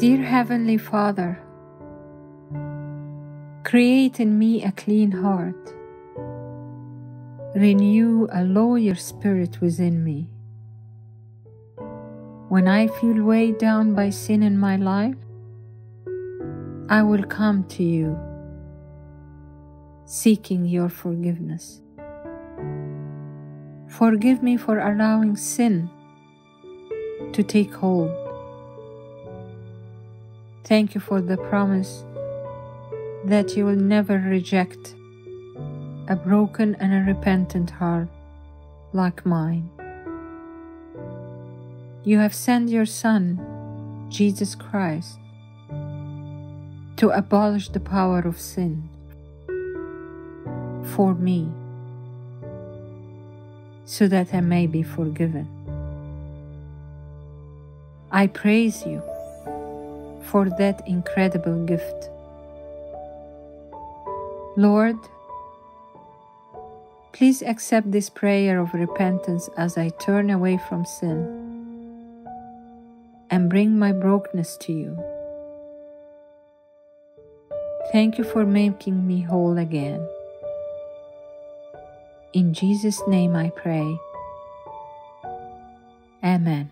Dear Heavenly Father, create in me a clean heart. Renew a loyal spirit within me. When I feel weighed down by sin in my life, I will come to you, seeking your forgiveness. Forgive me for allowing sin to take hold. Thank you for the promise that you will never reject a broken and a repentant heart like mine. You have sent your Son, Jesus Christ, to abolish the power of sin for me so that I may be forgiven. I praise you for that incredible gift. Lord, please accept this prayer of repentance as I turn away from sin and bring my brokenness to you. Thank you for making me whole again. In Jesus' name I pray. Amen.